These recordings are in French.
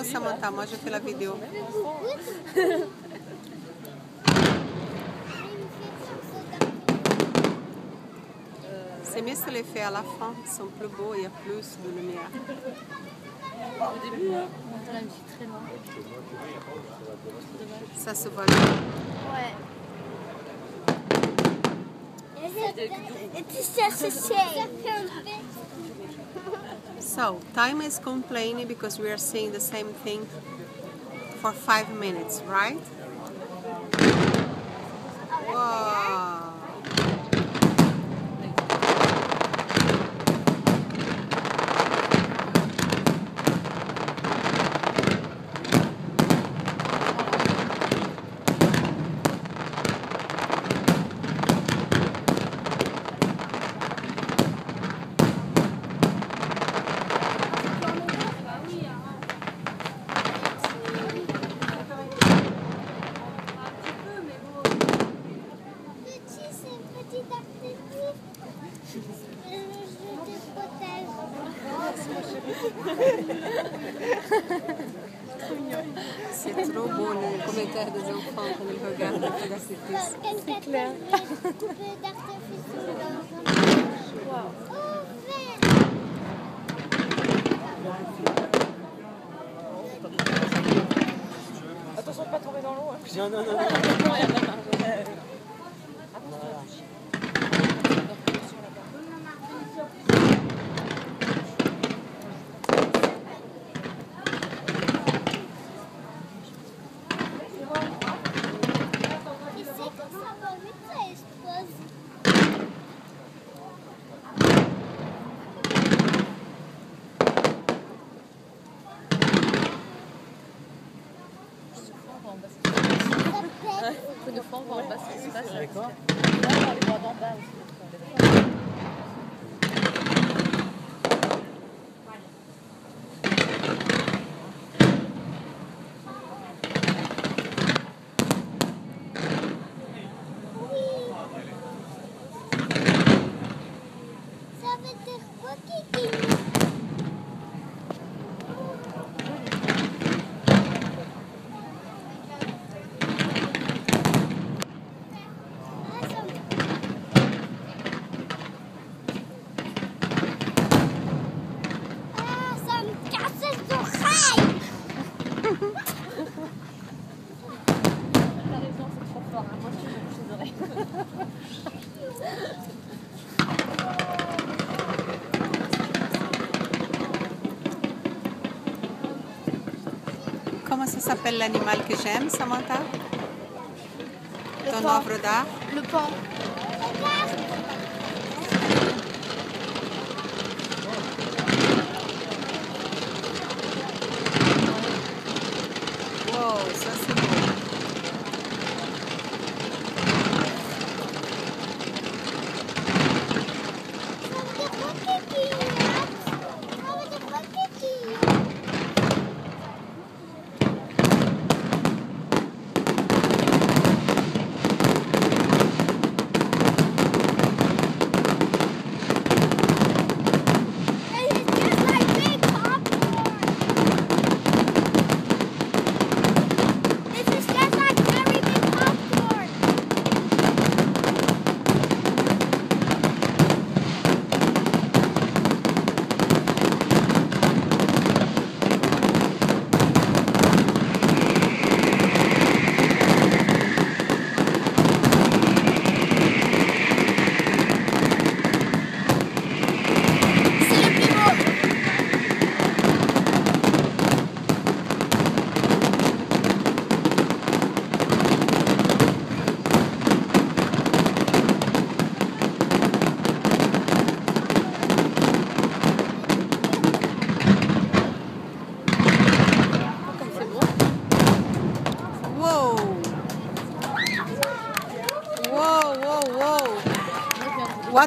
Photos, Samantha. Moi, je fais la vidéo. C'est mieux si les fait à la fin. Ils sont plus beaux, il y a plus de lumière. Au début, hein, on la musique très loin. Ça se voit bien. Ouais. Just a shame. So, time is complaining because we are seeing the same thing for five minutes, right? Wow. Dire quoi, Kiki Ah, ça me- Ah, ça me casse les oreilles T'as raison, c'est trop fort. hein. Moi, je suis les oreilles. Comment ça s'appelle l'animal que j'aime, Samantha? Le Ton pan. œuvre d'art? Le pan.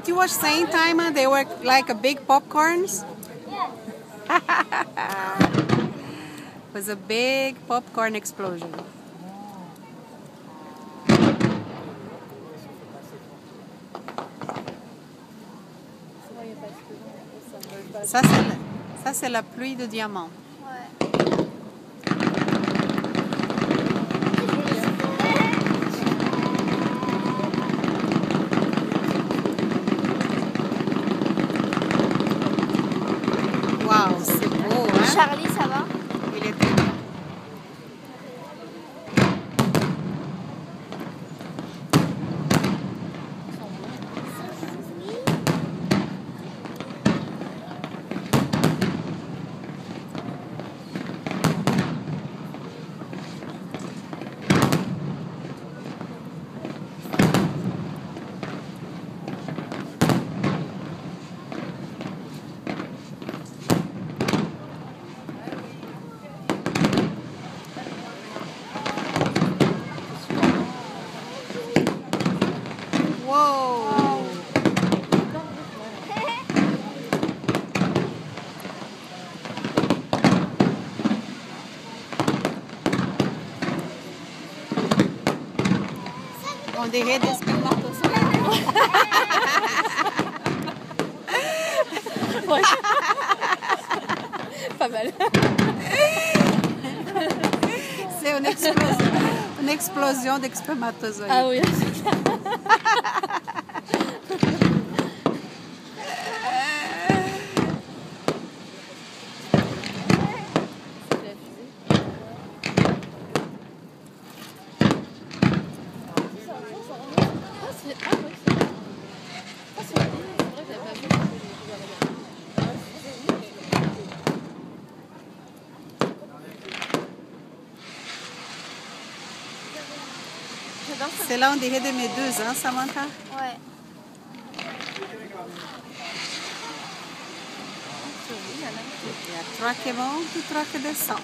What you were saying, Taima? They were like a big popcorns? Yes. It was a big popcorn explosion. Ça, c'est la, ça, c'est la pluie de diamants. On dirait des spermatozoïdes. Ouais. Pas mal. C'est une explosion, une explosion d'expermatozoïdes. Ah oui, c'est clair. C'est la fusée. Ah, c'est- ah, oui, c'est- ah, c'est vrai, c'est vrai que j'avais pas vu que c'était les couleurs. J'adore ça. C'est là on dirait des méduses, hein, Samantha? Ouais. Il y a trois qui montent et trois qui descendent.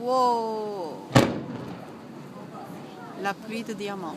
Wow! La pluie de diamants.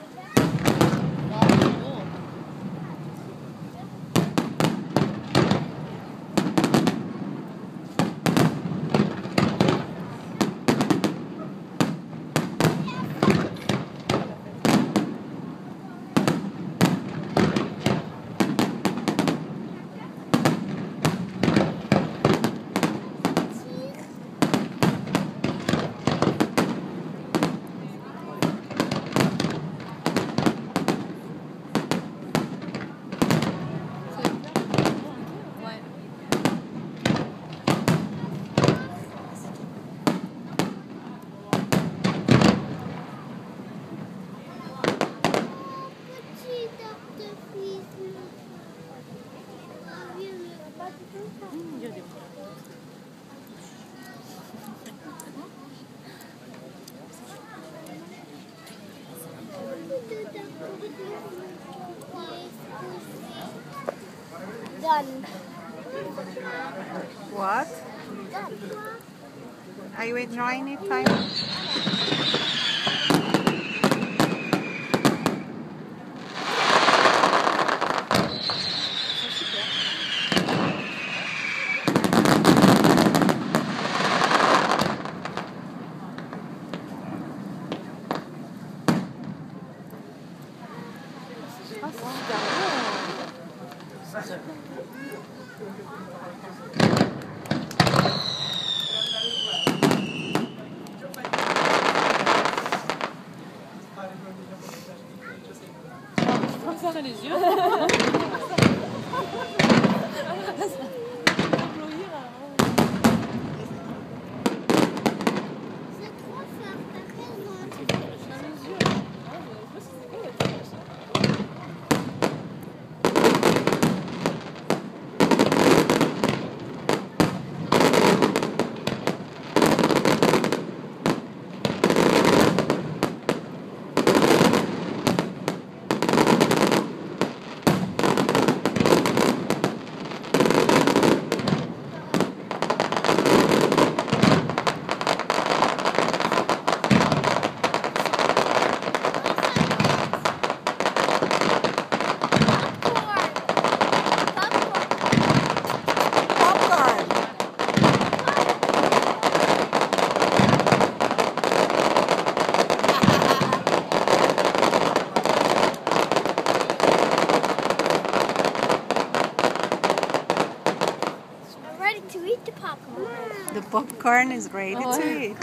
The popcorn is ready to Ouais. eat.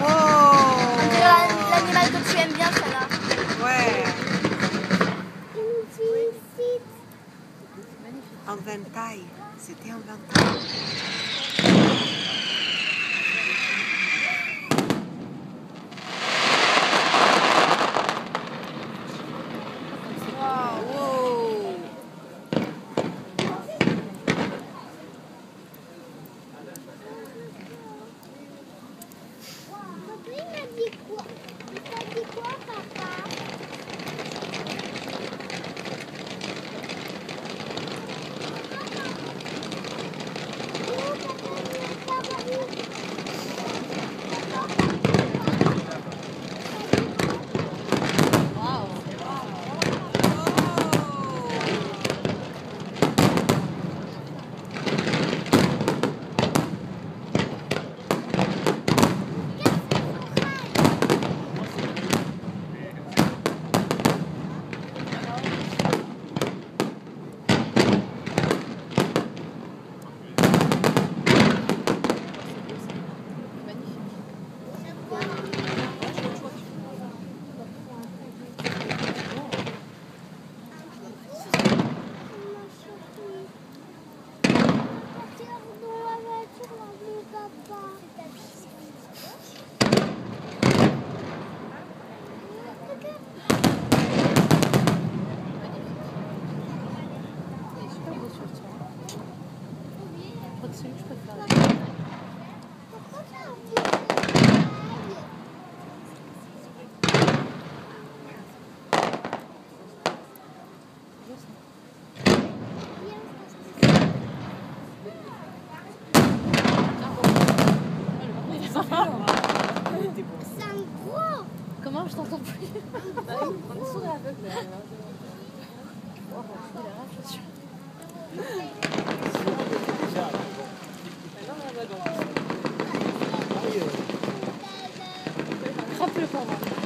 Wow! l'animal que tu aimes bien, celle-là. Ouais. En ventaille. C'était en.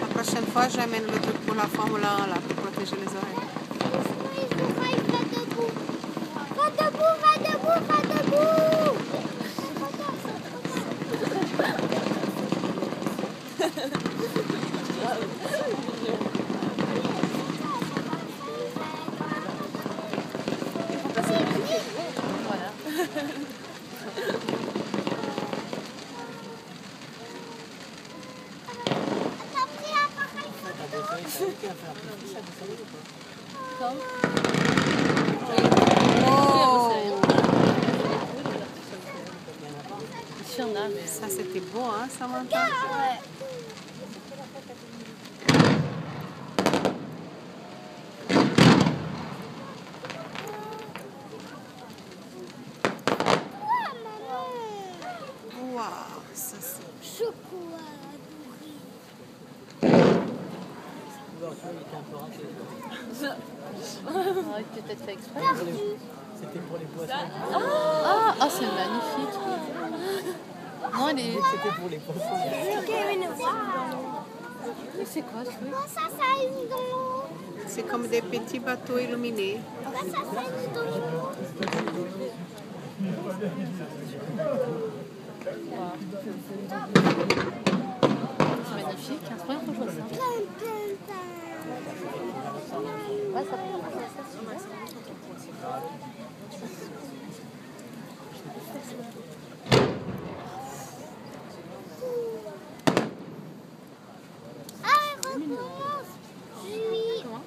La prochaine fois, j'amène le truc pour la Formule 1 là, pour protéger les oreilles. Va debout, va debout, va debout, va debout. Voilà. T'as pris l'appareil Comme Oh! Il y en a, mais. Ça, c'était beau, hein, Samantha? Ouais. Waouh! Ça, c'est... Chocolat peut-être fait exprès. C'était pour les poissons. Ah, ah c'est magnifique. Non, elle est. C'était pour les poissons. C'est quoi ce truc ça, ça aille dans l'eau. c'est comme des petits bateaux illuminés. C'est magnifique. C'est la première fois que je vois ça. Plein, plein, plein. Ouais, ça peut faire ça. Ah, recommence. Oui. Comment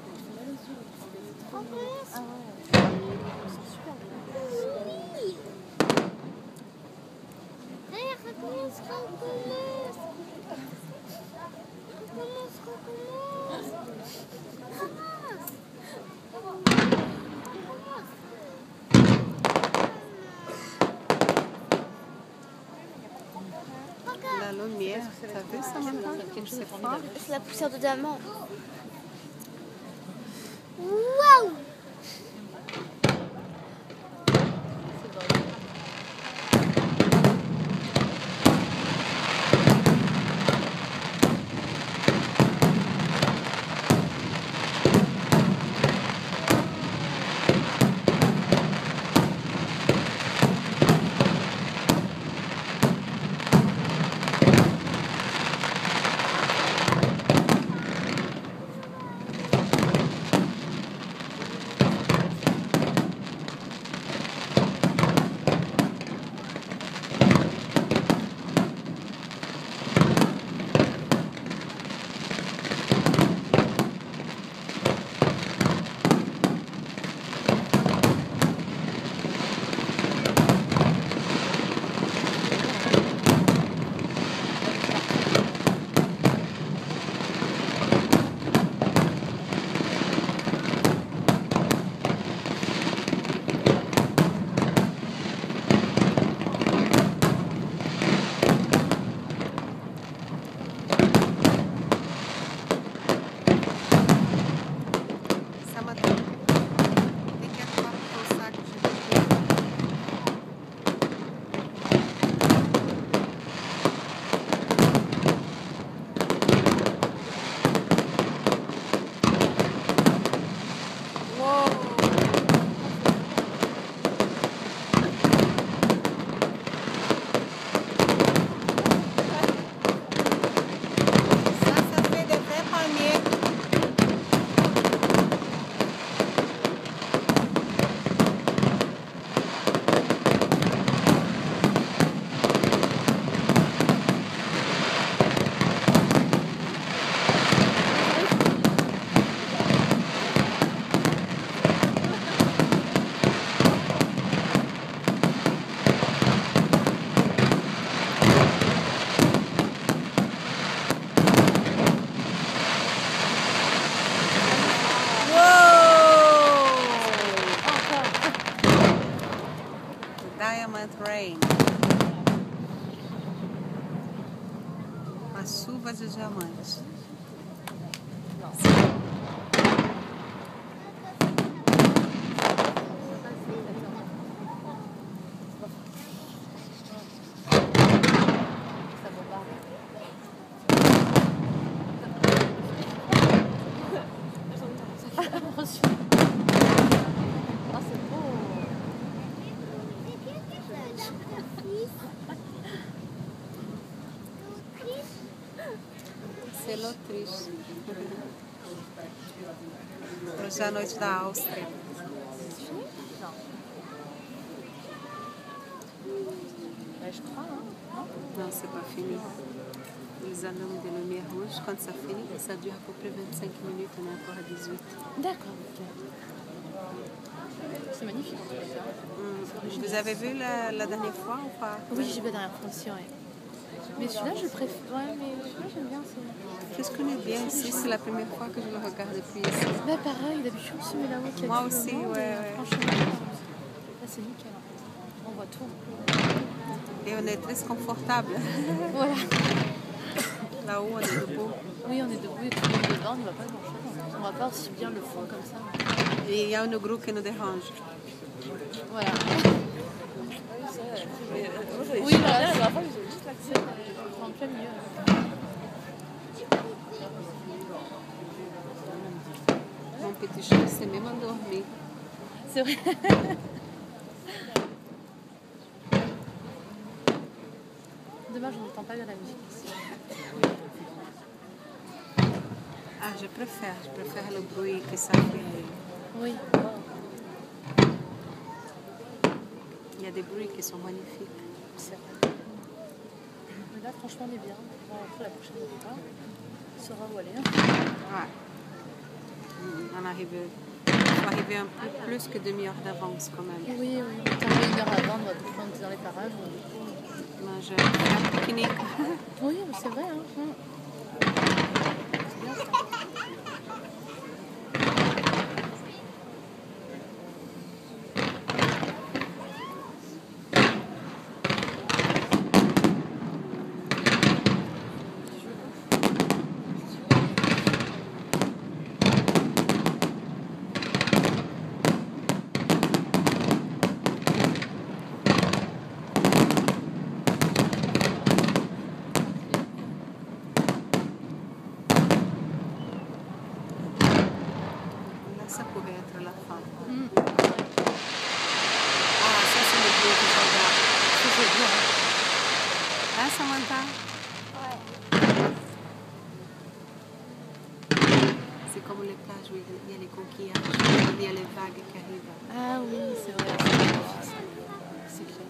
Recommence. Ah ouais. Oui. Allez, recommence, recommence. Recommence, recommence. Recommence. Regarde. La lumière, t'as vu, Samantha? C'est la poussière de diamant. Waouh violent rain. As chuvas de diamantes. Hoje é a noite da Áustria. C'est fini Non. Je crois. Non Não, c'est pas fini. Eles allument des lumières rouges. Quand ça finit, ça dure à peu près 25 minutes. On est encore à 18. D'accord, ok. C'est magnifique. Hum. Vous avez vu la, la dernière fois ou pas? Oui, j'ai vu la dernière fois aussi, ouais. Mais celui-là, je le préfère. Ouais, mais celui-là, j'aime bien. Je connais bien ici? C'est la première fois que je le regarde depuis ici. Bah, pareil, d'habitude, on se met là-haut. a Moi le aussi, monde, ouais. Franchement, là, c'est nickel. On voit tout. Et on est très confortable. Voilà. Là-haut, on est debout. Oui, on est debout et tout le monde est devant, on ne voit pas grand-chose. On voit pas aussi bien le fond comme ça. Et il y a un groupe qui nous dérange. Voilà. Mais, euh, moi, j'avais Oui, voilà. la dernière fois, j'avais juste l'accès. En plein milieu. Mon petit chat s'est même endormi. C'est vrai. Dommage, on n'entend pas bien la musique ici. Ah, je préfère. Je préfère le bruit que ça fait. Oui. Il y a des bruits qui sont magnifiques. C'est vrai. Mais là, franchement, on est bien. Après, la prochaine fois, on saura où aller. hein. Ouais. On arrive, arriver un peu plus que demi-heure d'avance quand même. Oui, oui. On est arrivé une heure avant, on va tout prendre dans les parages. on- Manger un pique-nique. Oui, c'est vrai. Hein. Mm. C'est bien ça. Là, ça pourrait être la fin. Mm. Ah, ça, c'est le bruit que j'adore. C'est joli, hein. Hein, Samantha Ouais. C'est comme les plages où il y a les coquillages, il y a les vagues qui arrivent. Ah oui, c'est vrai. C'est clair.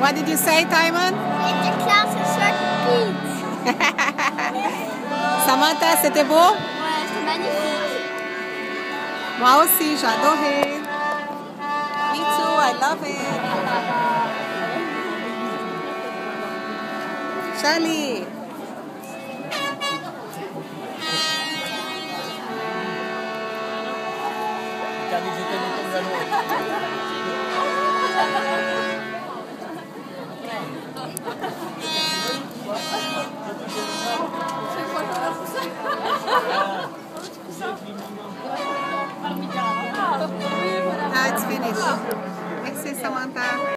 What did you say, Timon? Sinterklaas en Zwarte Piet! Samantha, c'était beau Ouais, c'est magnifique! Moi aussi, j'ai adoré. Me too, I love it. Charlie. finish. Thanks, Samantha.